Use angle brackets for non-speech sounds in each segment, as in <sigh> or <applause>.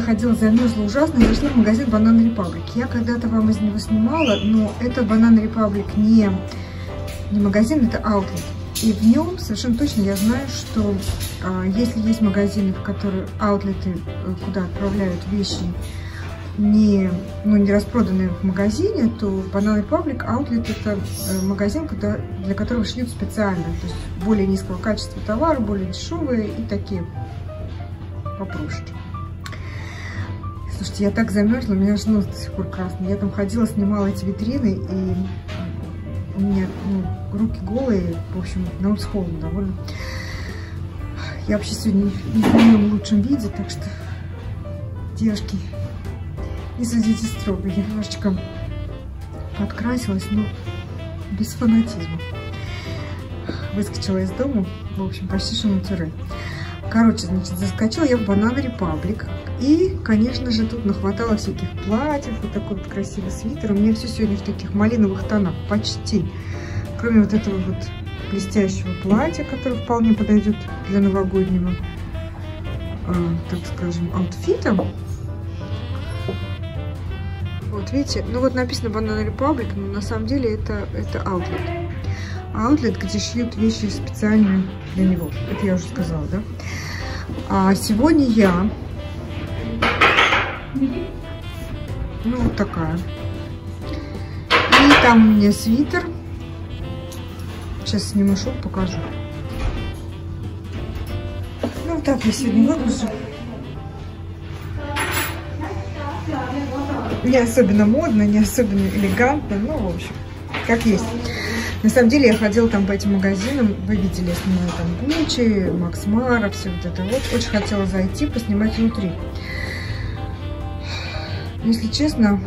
ходила, замерзла ужасно, и в магазин Банан Republic. Я когда-то вам из него снимала, но это Банан Republic не, не магазин, это outlet. И в нем совершенно точно я знаю, что а, если есть магазины, в которые аутлеты, э, куда отправляют вещи, не, ну, не распроданные в магазине, то Banana Republic Outlet это э, магазин, куда, для которого шьют специально. То есть более низкого качества товара, более дешевые и такие попроще. Слушайте, я так замерзла, у меня аж нос до сих пор красный. Я там ходила, снимала эти витрины, и у меня ну, руки голые, в общем, на улице холодно довольно. Я вообще сегодня не в моем лучшем виде, так что, девушки, не судите строго. Я немножечко подкрасилась, но без фанатизма. Выскочила из дома, в общем, почти что натюрель. Короче, значит, заскочила я в Банан Republic. И, конечно же, тут нахватало всяких платьев. Вот такой вот красивый свитер. У меня все сегодня в таких малиновых тонах, почти. Кроме вот этого вот блестящего платья, которое вполне подойдет для новогоднего, э, так скажем, аутфита. Вот видите, ну вот написано Banana Republic, но на самом деле это, это outlet. Outlet, где шьют вещи специально для него. Это я уже сказала, да? А сегодня я... Ну, вот такая. И там у меня свитер. Сейчас сниму шоу, покажу. Ну, так я сегодня выгляжу. Не особенно модно, не особенно элегантно, ну, в общем, как есть. На самом деле я ходила там по этим магазинам, вы видели, я снимала там Гуччи, Макс Мара, все вот это вот. Очень хотела зайти, поснимать внутри. Если честно,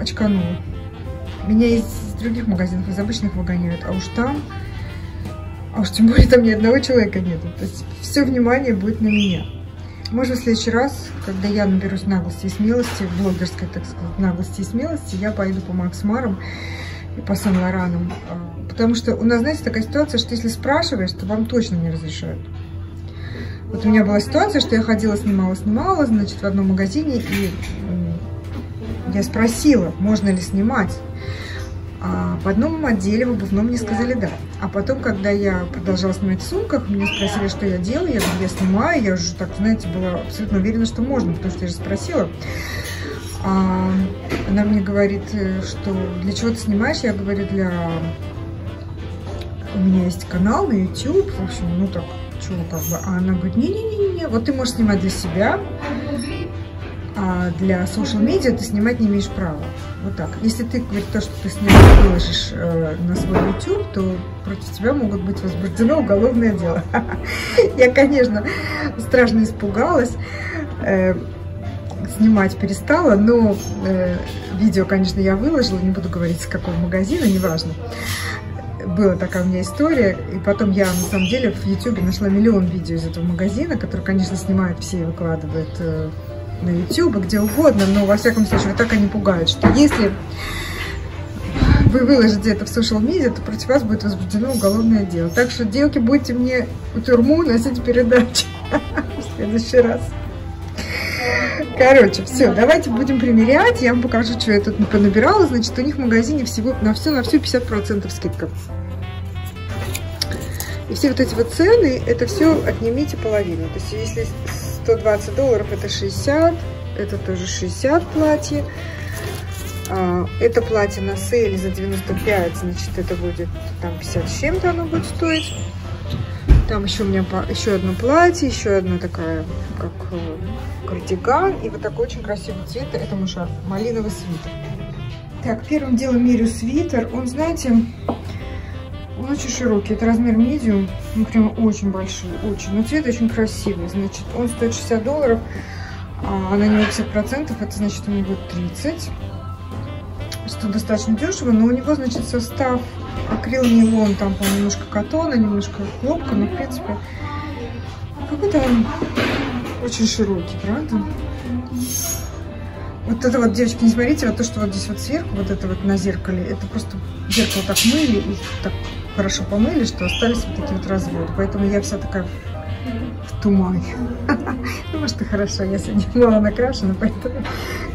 очканула. Меня из других магазинов, из обычных выгоняют, а уж там, а уж тем более там ни одного человека нету. То есть все внимание будет на меня. Может, в следующий раз, когда я наберусь наглости и смелости, блогерской, так сказать, наглости и смелости, я пойду по Макс Марам и по Сан-Лоранам. Потому что у нас, знаете, такая ситуация, что если спрашиваешь, то вам точно не разрешают. Вот у меня была ситуация, что я ходила, снимала, снимала, значит, в одном магазине, и я спросила, можно ли снимать. А в одном отделе в обувном мне сказали да. А потом, когда я продолжала снимать в сумках, меня спросили, что я делаю. Я говорю, я снимаю. Я уже так, знаете, была абсолютно уверена, что можно, потому что я же спросила. А она мне говорит, э, что для чего ты снимаешь? Я говорю, для... У меня есть канал на YouTube, в общем, ну так, чего как бы. А она говорит, не-не-не-не, вот ты можешь снимать для себя, а для social media ты снимать не имеешь права. Вот так. Если ты, говорит, то, что ты снимаешь, выложишь э, на свой YouTube, то против тебя могут быть возбуждено уголовное дело. <laughs> Я, конечно, страшно испугалась. Э, снимать перестала, но э, видео, конечно, я выложила, не буду говорить, с какого магазина, неважно. Была такая у меня история, и потом я, на самом деле, в YouTube нашла миллион видео из этого магазина, который, конечно, снимают все и выкладывают э, на YouTube, где угодно, но, во всяком случае, вот так они пугают, что если вы выложите это в social media, то против вас будет возбуждено уголовное дело. Так что, девки, будете мне в тюрьму носить передачи <laughs> в следующий раз. Короче, все, давайте будем примерять. Я вам покажу, что я тут понабирала. Значит, у них в магазине всего на все, на всю 50% скидка. И все вот эти вот цены, это все отнимите половину. То есть, если 120 долларов, это 60, это тоже 60 платье. А, это платье на сейле за 95, значит, это будет там 50 с чем-то оно будет стоить. Там еще у меня еще одно платье, еще одна такая, как э, кардиган. И вот такой очень красивый цвет. Это мой шарф. Малиновый свитер. Так, первым делом мерю свитер. Он, знаете, он очень широкий. Это размер медиум. Он прям очень большой. Очень. Но цвет очень красивый. Значит, он стоит 60 долларов. А на него 50%. Это значит, у него 30 что достаточно дешево, но у него, значит, состав акрил нейлон, там, по немножко катона, немножко хлопка, но, в принципе, какой-то он очень широкий, правда? Вот это вот, девочки, не смотрите, вот то, что вот здесь вот сверху, вот это вот на зеркале, это просто зеркало так мыли и так хорошо помыли, что остались вот такие вот разводы. Поэтому я вся такая в тумане. <laughs> Ну, может, и хорошо, я сегодня <laughs> мало накрашена, поэтому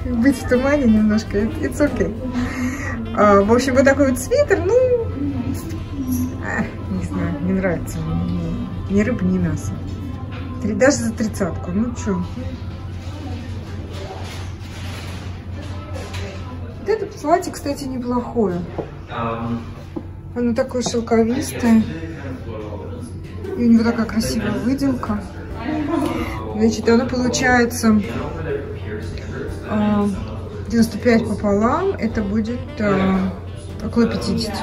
быть в тумане немножко, it's okay. А, в общем, вот такой вот свитер, ну, а, не знаю, не нравится мне. Ни рыба, ни мясо. Даже за тридцатку, ну что. Вот это платье, кстати, неплохое. Оно такое шелковистое. И у него такая красивая выделка. Значит, оно получается 95 а, пополам. Это будет а, около 50.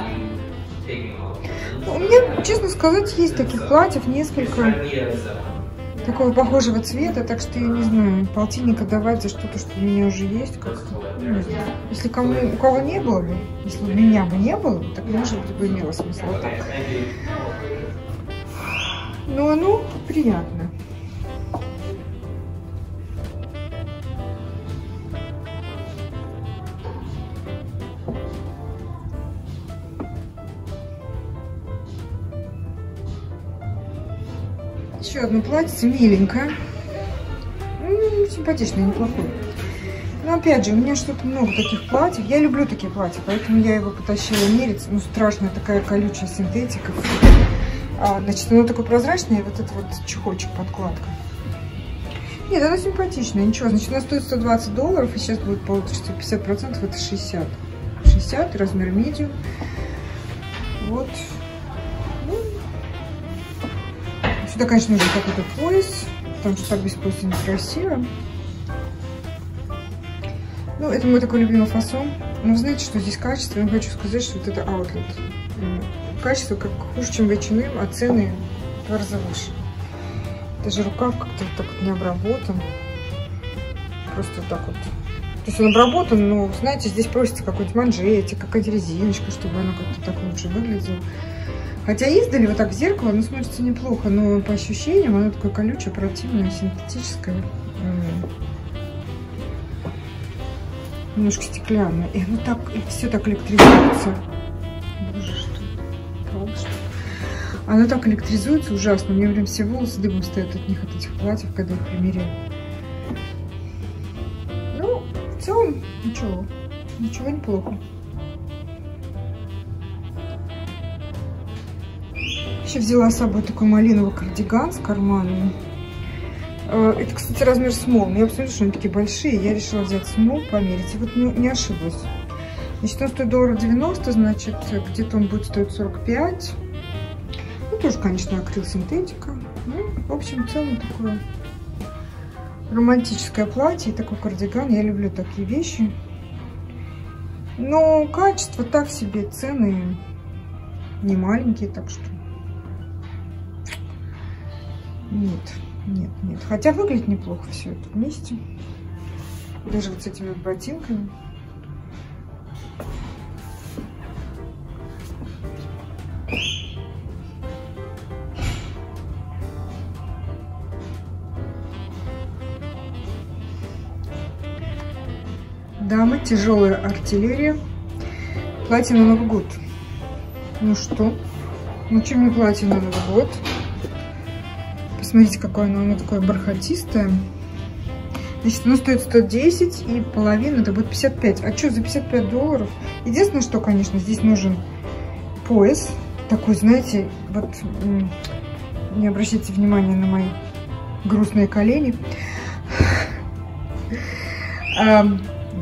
У меня, честно сказать, есть таких платьев несколько такого похожего цвета, так что я не знаю, полтинника давать за что-то, что у меня уже есть, как-то, ну. Если кому, у кого не было бы, если у меня бы не было, так может быть бы имело смысл вот так. Но оно приятно. Еще одно платье, миленькое. Ну, симпатичное, неплохое. Но опять же, у меня что-то много таких платьев. Я люблю такие платья, поэтому я его потащила мерить. Ну, страшная такая колючая синтетика. А, значит, оно такое прозрачное, вот это вот чехольчик, подкладка. Нет, оно симпатичное, ничего. Значит, оно стоит 120 долларов, и сейчас будет получится 50%, это 60. 60, размер medium. Вот. Сюда, конечно, нужен какой-то пояс, потому что так без пояса некрасиво. Ну, это мой такой любимый фасон. Но знаете, что здесь качество? Я хочу сказать, что вот это аутлет. Качество как хуже, чем в H&M, а цены в два раза выше. Даже рукав как-то вот так вот не обработан. Просто так вот. То есть он обработан, но, знаете, здесь просится какой-нибудь манжетик, какая-то резиночка, чтобы она как-то так лучше выглядела. Хотя издали вот так в зеркало, оно смотрится неплохо, но по ощущениям оно такое колючее, противное, синтетическое. Немножко стеклянное. И оно так, и все так электризуется. Боже, что? Правда, что? Оно так электризуется ужасно. У меня прям все волосы дымом стоят от них, от этих платьев, когда их примеряю. Ну, в целом, ничего. Ничего неплохо. Еще взяла с собой такой малиновый кардиган с карманами. Э, это, кстати, размер small. Я посмотрела, что они такие большие. Я решила взять small, померить. И вот не, не ошиблась. Значит, он стоит долларов 90, значит, где-то он будет стоить 45. Ну, тоже, конечно, акрил синтетика. Ну, в общем, в целом такое романтическое платье и такой кардиган. Я люблю такие вещи. Но качество так себе, цены не маленькие, так что нет, нет, нет. Хотя выглядит неплохо все это вместе. Даже вот с этими ботинками. Дамы, тяжелая артиллерия. Платье на Новый год. Ну что? Ну, чем не платье на Новый год? Смотрите, какое оно, оно такое бархатистое. Значит, оно стоит 110 и половина, это будет 55. А что за 55 долларов? Единственное, что, конечно, здесь нужен пояс. Такой, знаете, вот не обращайте внимания на мои грустные колени.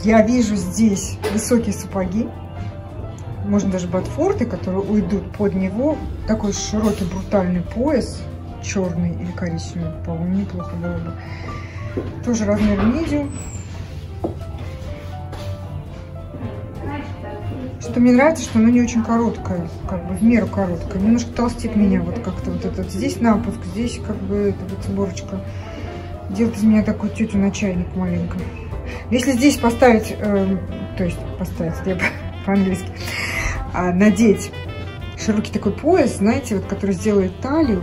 Я вижу здесь высокие сапоги. Можно даже ботфорты, которые уйдут под него. Такой широкий брутальный пояс черный или коричневый, по-моему, неплохо было бы. Тоже размер медиум. Что мне нравится, что оно не очень короткое, как бы в меру короткое. Немножко толстит меня вот как-то вот этот. Здесь напуск, здесь как бы эта вот сборочка. Делает из меня такую тетю начальник маленькую. Если здесь поставить, э, то есть поставить, я <laughs> по-английски, а, надеть широкий такой пояс, знаете, вот который сделает талию,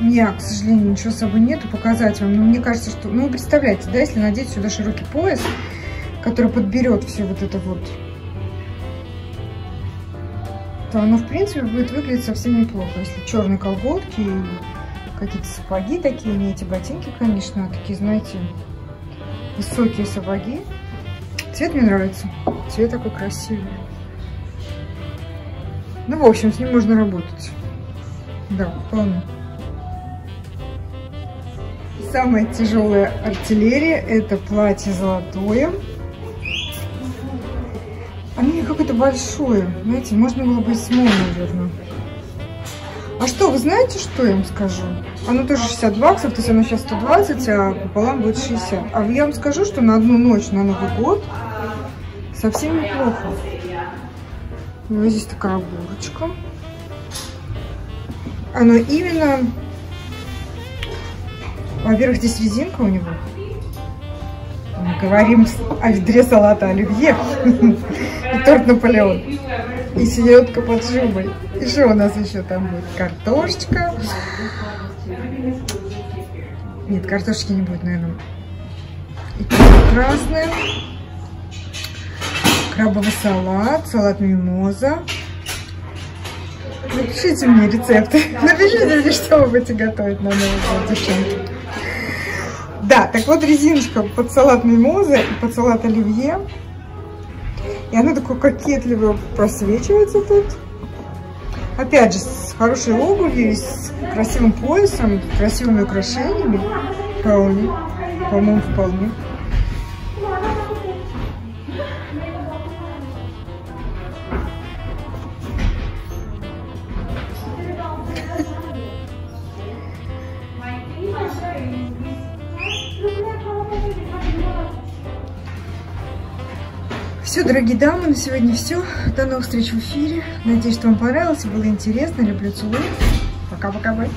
меня, к сожалению, ничего с собой нету показать вам. Но мне кажется, что... Ну, представляете, да, если надеть сюда широкий пояс, который подберет все вот это вот, то оно, в принципе, будет выглядеть совсем неплохо. Если черные колготки и какие-то сапоги такие, не эти ботинки, конечно, а такие, знаете, высокие сапоги. Цвет мне нравится. Цвет такой красивый. Ну, в общем, с ним можно работать. Да, вполне. Самая тяжелая артиллерия это платье золотое. Оно не какое-то большое, знаете, можно было бы смол, наверное. А что, вы знаете, что я вам скажу? Оно тоже 60 баксов, то есть оно сейчас 120, а пополам будет 60. А я вам скажу, что на одну ночь, на Новый год, совсем неплохо. Вот здесь такая оборочка. Оно именно... Во-первых, здесь резинка у него. Мы говорим о ведре салата оливье и торт Наполеон. И селедка под шубой. И что у нас еще там будет? Картошечка. Нет, картошки не будет, наверное. И красная. Крабовый салат, салат мимоза. Напишите мне рецепты. <laughs> Напишите мне, что вы будете готовить на Новый год, девчонки. Да, так вот резиночка под салат мимоза и под салат оливье. И она такой кокетливо просвечивается тут. Опять же, с хорошей обувью, с красивым поясом, красивыми украшениями. Вполне. По-моему, вполне. Дорогие дамы, на сегодня все. До новых встреч в эфире. Надеюсь, что вам понравилось, было интересно. Люблю, целую. Пока-пока, бай.